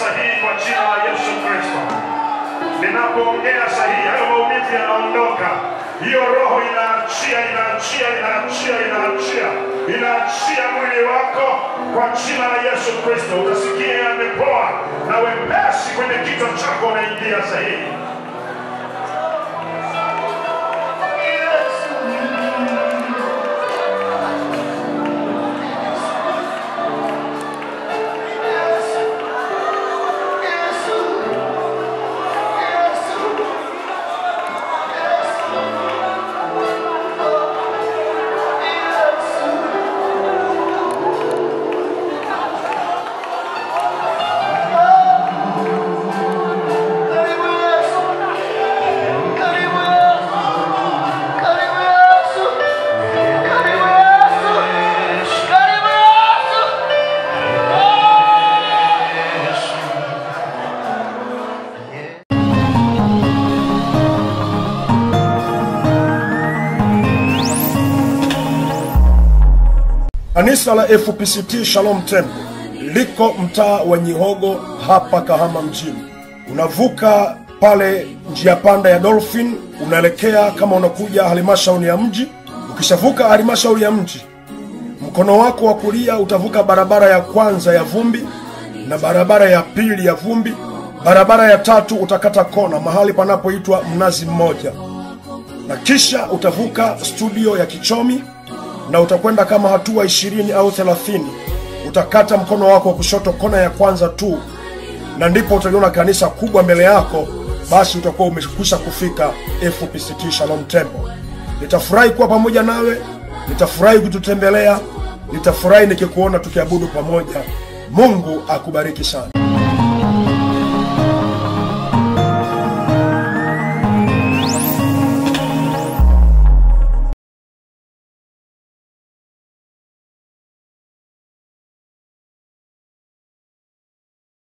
sahihi kwa jina la Yesu Kristo. Ninapoongea sahihi, hayo maumivu yanaondoka, hiyo roho inaachia, inaachia, inaachia, inaachia, inaachia mwili wako kwa jina la Yesu Kristo. Utasikia yamepoa na wepesi kwenye kichwa chako, unaingia sahihi. Kanisa la FPCT Shalom Temple liko mtaa wa Nyihogo hapa Kahama mjini. Unavuka pale njia panda ya Dolphin, unaelekea kama unakuja halmashauri ya mji. Ukishavuka halmashauri ya mji, mkono wako wa kulia utavuka barabara ya kwanza ya vumbi na barabara ya pili ya vumbi. Barabara ya tatu utakata kona mahali panapoitwa Mnazi Mmoja, na kisha utavuka studio ya Kichomi na utakwenda kama hatua ishirini au thelathini utakata mkono wako wa kushoto kona ya kwanza tu, na ndipo utaliona kanisa kubwa mbele yako. Basi utakuwa umekwisha kufika FPCT Shalom Temple. Nitafurahi kuwa pamoja nawe, nitafurahi kututembelea, nitafurahi nikikuona tukiabudu pamoja. Mungu akubariki sana.